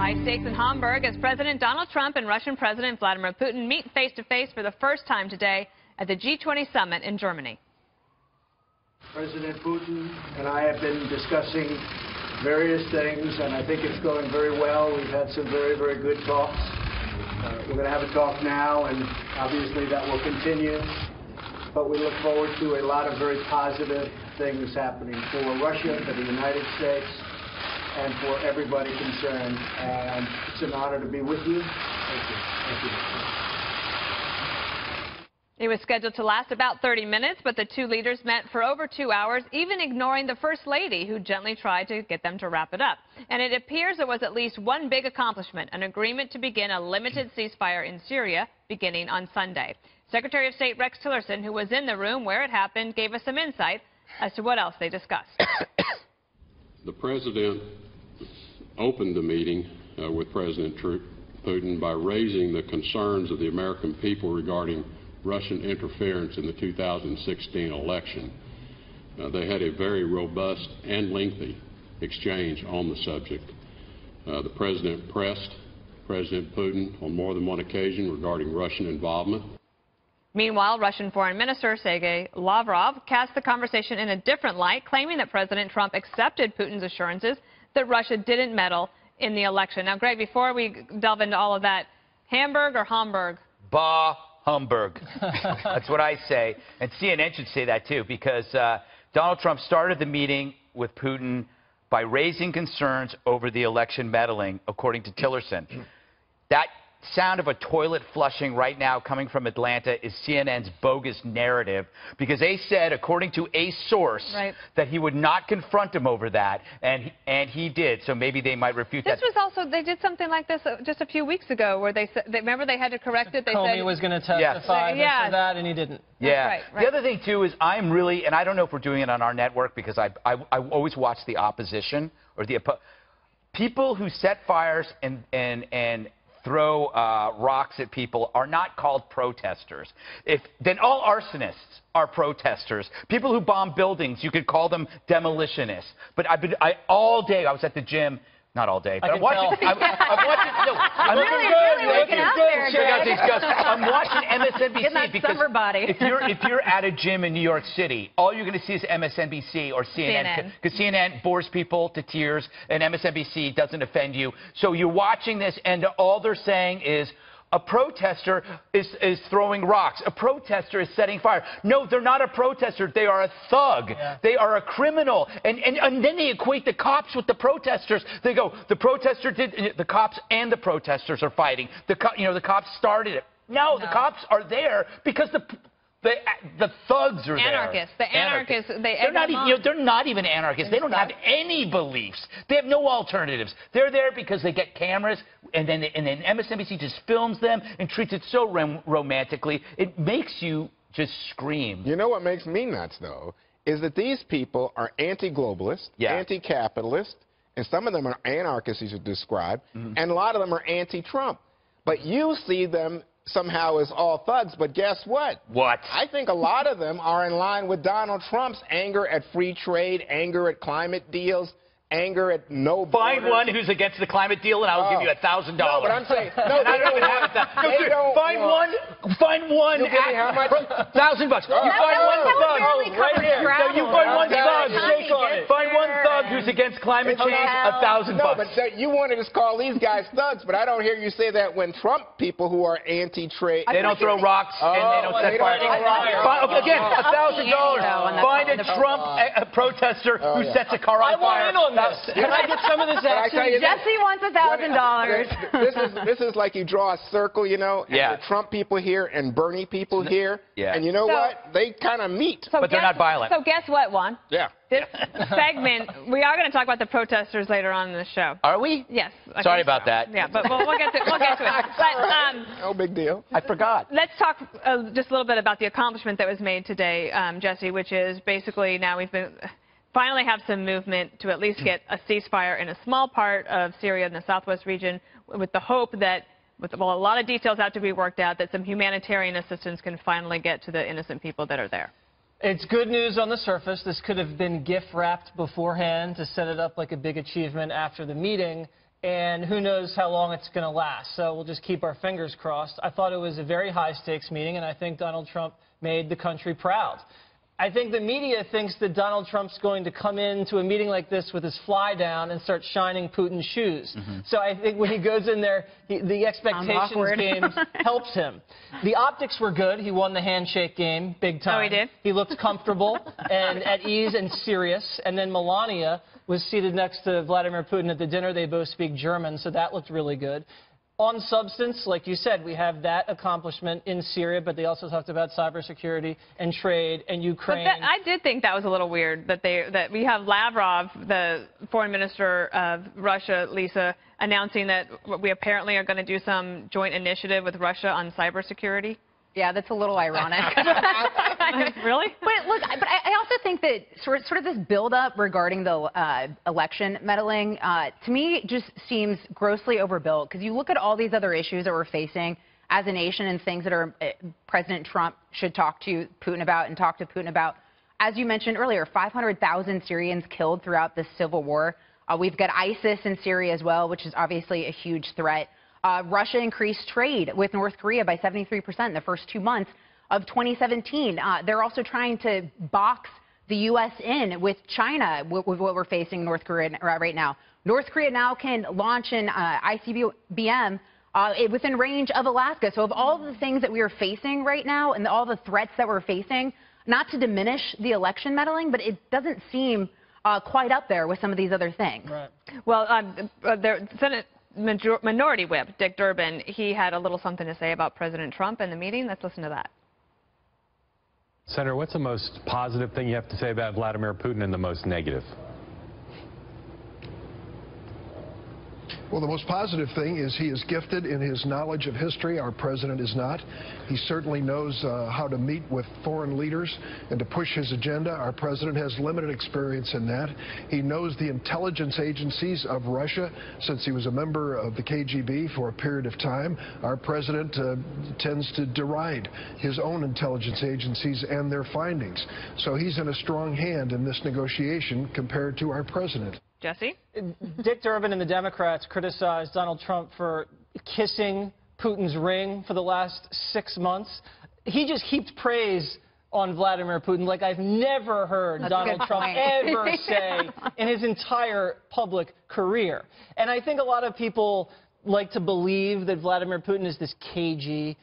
High stakes in Hamburg as President Donald Trump and Russian President Vladimir Putin meet face to face for the first time today at the G20 summit in Germany. President Putin and I have been discussing various things, and I think it's going very well. We've had some very, very good talks. Uh, we're going to have a talk now, and obviously that will continue. But we look forward to a lot of very positive things happening for Russia, for the United States, and for everybody concerned. And it's an honor to be with you. Thank you. Thank you. It was scheduled to last about 30 minutes, but the two leaders met for over two hours, even ignoring the First Lady, who gently tried to get them to wrap it up. And it appears there was at least one big accomplishment, an agreement to begin a limited ceasefire in Syria beginning on Sunday. Secretary of State Rex Tillerson, who was in the room where it happened, gave us some insight as to what else they discussed. the president opened the meeting uh, with President Putin by raising the concerns of the American people regarding Russian interference in the 2016 election. Uh, they had a very robust and lengthy exchange on the subject. Uh, the president pressed President Putin on more than one occasion regarding Russian involvement. Meanwhile, Russian Foreign Minister Sergei Lavrov cast the conversation in a different light, claiming that President Trump accepted Putin's assurances that Russia didn't meddle in the election. Now, Greg, before we delve into all of that, Hamburg or Hamburg? Bah Hamburg. That's what I say. And CNN should say that too, because uh, Donald Trump started the meeting with Putin by raising concerns over the election meddling, according to Tillerson. That sound of a toilet flushing right now coming from Atlanta is CNN's bogus narrative because they said, according to a source, right. that he would not confront him over that, and he, and he did. So maybe they might refute this that. This was also they did something like this uh, just a few weeks ago where they said they, remember they had to correct it. They Comey said was going to testify yes. for that, and he didn't. Yeah. Right, right. The other thing too is I'm really, and I don't know if we're doing it on our network because I I, I always watch the opposition or the people who set fires and and and throw uh, rocks at people are not called protesters. If, then all arsonists are protesters. People who bomb buildings, you could call them demolitionists. But I've been, I, all day, I was at the gym not all day, but I'm watching. I'm, I'm, watching. No, I'm really, really working out there, Greg. I'm watching MSNBC Getting that because summer body. if you're if you're at a gym in New York City, all you're going to see is MSNBC or CNN because CNN. CNN bores people to tears and MSNBC doesn't offend you. So you're watching this, and all they're saying is a protester is, is throwing rocks. A protester is setting fire. No, they're not a protester. They are a thug. Yeah. They are a criminal. And, and, and then they equate the cops with the protesters. They go, the protester did, the cops and the protesters are fighting. The, you know, the cops started it. No, no, the cops are there because the the, the thugs are anarchists. there. The anarchists. They they're not, even, you know, they're not even anarchists. They don't have any beliefs. They have no alternatives. They're there because they get cameras, and then and then MSNBC just films them and treats it so rom romantically. It makes you just scream. You know what makes me nuts, though, is that these people are anti-globalist, yeah. anti-capitalist, and some of them are anarchists, as you described, mm -hmm. and a lot of them are anti-Trump. But you see them somehow is all thugs, but guess what? What? I think a lot of them are in line with Donald Trump's anger at free trade, anger at climate deals, anger at no Find one who's against the climate deal, and I will oh. give you oh. a thousand dollars. No, but I'm saying no. they don't have a thousand. Find one. Find one. You give me how much? Thousand bucks. Oh, you find one thug. right here. So you find one thug. Shake on it. Find one thug who's against climate change. A thousand bucks. No, but you wanted to call these guys thugs, but I don't hear you say that when Trump people who are anti-trade. They don't throw rocks oh, and they don't oh, set fire. Again, a thousand dollars. Find a Trump eh, protester oh, who sets a car on fire. I want in on this. Can I get some of this action. Jesse wants a thousand dollars. This is this is like you draw a circle, you know, and yeah. the Trump people here and Bernie people here. Yeah. And you know so, what? They kind of meet. So but they're guess, not violent. So guess what, Juan? Yeah. This segment, we are going to talk about the protesters later on in the show. Are we? Yes. I Sorry about so. that. Yeah, but we'll, we'll, get to, we'll get to it. But, um, no big deal. I forgot. Let's talk uh, just a little bit about the accomplishment that was made today, um, Jesse, which is basically now we've been finally have some movement to at least get a ceasefire in a small part of Syria in the southwest region with the hope that with well, a lot of details have to be worked out that some humanitarian assistance can finally get to the innocent people that are there. It's good news on the surface. This could have been gift wrapped beforehand to set it up like a big achievement after the meeting. and who knows how long it's going to last. So we'll just keep our fingers crossed. I thought it was a very high stakes meeting, and I think Donald Trump made the country proud. I think the media thinks that Donald Trump's going to come into a meeting like this with his fly down and start shining Putin's shoes. Mm-hmm. So I think when he goes in there, he, the expectations awkward. game helps him. The optics were good. He won the handshake game big time. Oh, he did? He looked comfortable and at ease and serious. And then Melania was seated next to Vladimir Putin at the dinner. They both speak German, so that looked really good. On substance, like you said, we have that accomplishment in Syria, but they also talked about cybersecurity and trade and But Ukraine. that, I did think that was a little weird that they that we have Lavrov, the foreign minister of Russia, Lisa, announcing that we apparently are going to do some joint initiative with Russia on cybersecurity. Yeah, that's a little ironic. really? But look, but I I also think that sort sort of this buildup regarding the uh, election meddling uh, to me just seems grossly overbuilt because you look at all these other issues that we're facing as a nation and things that are uh, President Trump should talk to Putin about and talk to Putin about. As you mentioned earlier, 500,000 Syrians killed throughout this civil war. Uh, we've got ISIS in Syria as well, which is obviously a huge threat. Uh, Russia increased trade with North Korea by 73% in the first two months of 2017. Uh, they're also trying to box the U.S. in with China with, with what we're facing North Korea right now. North Korea now can launch an uh, ICBM uh, within range of Alaska. So of all the things that we are facing right now and all the threats that we're facing, not to diminish the election meddling, but it doesn't seem uh, quite up there with some of these other things. Right. Well, um, uh, there, Senate Major- Minority Whip Dick Durbin, he had a little something to say about President Trump in the meeting. Let's listen to that. Senator, what's the most positive thing you have to say about Vladimir Putin and the most negative? Well, the most positive thing is he is gifted in his knowledge of history. Our president is not. He certainly knows uh, how to meet with foreign leaders and to push his agenda. Our president has limited experience in that. He knows the intelligence agencies of Russia since he was a member of the KGB for a period of time. Our president uh, tends to deride his own intelligence agencies and their findings. So he's in a strong hand in this negotiation compared to our president. Jesse? Dick Durbin and the Democrats criticized Donald Trump for kissing Putin's ring for the last six months. He just heaped praise on Vladimir Putin like I've never heard That's Donald Trump point. ever say in his entire public career. And I think a lot of people like to believe that Vladimir Putin is this cagey,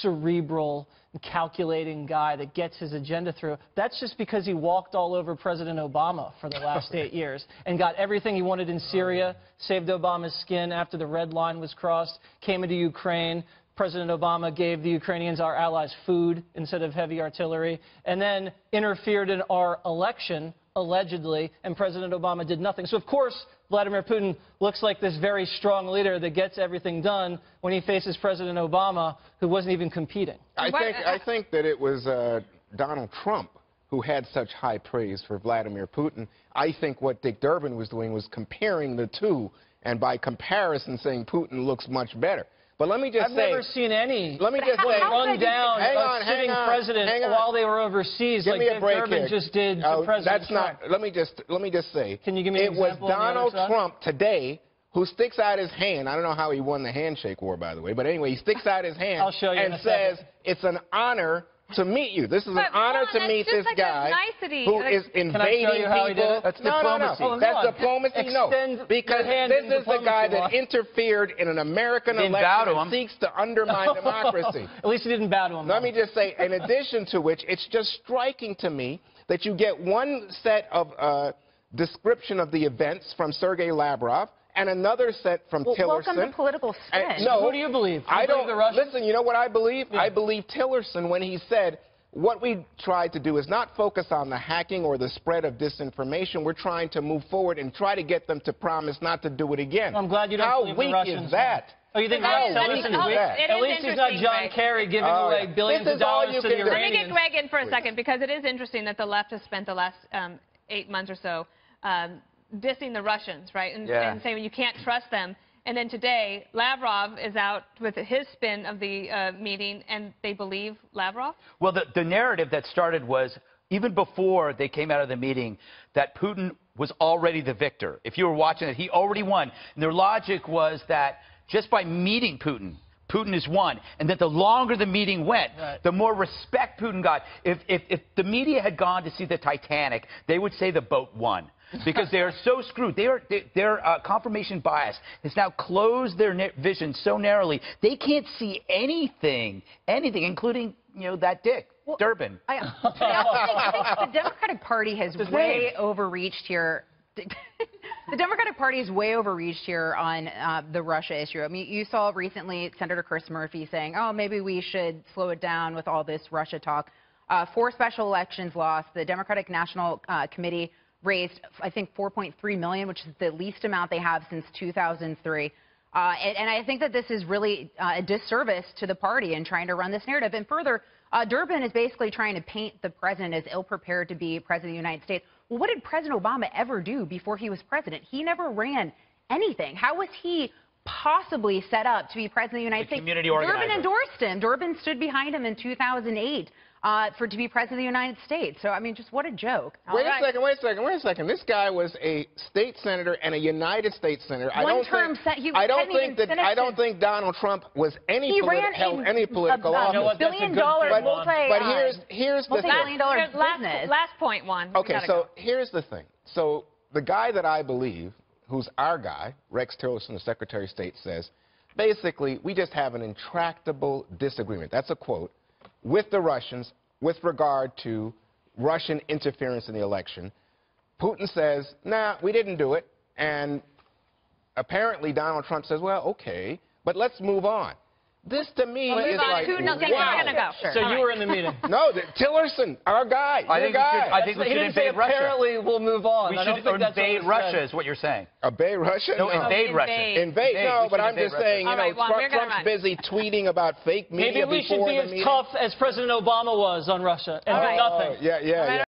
cerebral, calculating guy that gets his agenda through. That's just because he walked all over President Obama for the last eight years and got everything he wanted in oh, Syria, saved Obama's skin after the red line was crossed, came into Ukraine. President Obama gave the Ukrainians, our allies, food instead of heavy artillery, and then interfered in our election, allegedly, and President Obama did nothing. So, of course, Vladimir Putin looks like this very strong leader that gets everything done when he faces President Obama, who wasn't even competing. I think I think that it was uh, Donald Trump who had such high praise for Vladimir Putin. I think what Dick Durbin was doing was comparing the two, and by comparison, saying Putin looks much better. But let me just say. I've never seen any let me just say, run down Hang a on, hang sitting on, president hang on. while they were overseas, give like me a Dick break Durbin here. just did oh, to President that's Trump. not. Let me just let me just say. Can you give me an It was example on the other Donald? Trump today who sticks out his hand. I don't know how he won the handshake war, by the way, but anyway, he sticks out his hand I'll show you in and a second. says, "It's an honor." To meet you. This is But, an honor Ron, to meet this like guy nicety. who Like- is Can I show invading you how he did people. That's no, diplomacy. no, no. Oh, That's no. diplomacy. Extend no, because this is the diplomacy, guy that interfered in an American election to and seeks to undermine democracy. At least he didn't bow to him. Let me just say, in addition to which, it's just striking to me that you get one set of uh, description of the events from Sergei Lavrov and another set from Well, Tillerson. welcome to political spin. And- no, Who do you believe? You I believe don't. the Russians? Listen, you know what I believe? I believe Tillerson when he said. What we tried to do is not focus on the hacking or the spread of disinformation. We're trying to move forward and try to get them to promise not to do it again. I'm glad you don't How believe weak the Russians. is that? Oh, you think That Rex is- weak is- is Tillerson? that? it At is least he's not John Greg. Kerry giving Oh, away yeah. billions of dollars to the can do. Let me get Greg in for a second because it is interesting that the left has spent the last um, eight months or so um, dissing the Russians, right, and, Yeah. and saying you can't trust them. And then today, Lavrov is out with his spin of the uh, meeting, and they believe Lavrov. Well, the, the narrative that started was even before they came out of the meeting that Putin was already the victor. If you were watching it, he already won. And their logic was that just by meeting Putin, Putin is won. And that the longer the meeting went, Right. the more respect Putin got. If, if, if the media had gone to see the Titanic, they would say the boat won. Because they are so screwed. They are, they, their uh, confirmation bias has now closed their vision so narrowly, they can't see anything, anything, including, you know, that dick, Durbin. I, I think, I think the Democratic Party has way overreached here. the Democratic Party is way overreached here on uh, the Russia issue. I mean, you saw recently Senator Chris Murphy saying, "Oh, maybe we should slow it down with all this Russia talk." Uh, four special elections lost. The Democratic National uh, Committee raised, I think, 4.3 million, which is the least amount they have since 2003. Uh, and, and I think that this is really uh, a disservice to the party in trying to run this narrative. And further, uh, Durbin is basically trying to paint the president as ill prepared to be president of the United States. Well, what did President Obama ever do before he was president? He never ran anything. How was he possibly set up to be president of the United The States? community Durbin organizer. endorsed him. Durbin stood behind him in 2008 uh, for to be president of the United States. So I mean, just what a joke. Wait right. a second, wait a second, wait a second. This guy was a state senator and a United States senator. I One don't term think, sen- he I don't think that I don't think Donald Trump was any He politi- ran held any political a, a office. know what? A billion good dollar thing, multi. But uh, here's here's the thing. multi-billion dollar Last, business. last point, Juan. Okay, so go. here's the thing. So the guy that I believe, who's our guy, Rex Tillerson, the Secretary of State, says, basically, we just have an intractable disagreement. That's a quote with the Russians with regard to Russian interference in the election. Putin says, nah, we didn't do it. And apparently Donald Trump says, well, okay, but let's move on. This to me Well, is on. like, Putin, okay, wow. gonna go. Sure. So All you right. were in the meeting. No, the, Tillerson, our guy, I think guy. should- I think we he should didn't say invade Russia. apparently we'll move on. We I don't should think invade was Russia, said. is what you're saying. Obey Russia? No, No. invade Russia. Invade. Invade, Invade. no, but I'm just Russia. saying, you All know, right, Juan, Trump- Trump's run. busy tweeting about fake media Maybe we should be as tough as President Obama was on Russia and do nothing. Oh, yeah, yeah, yeah.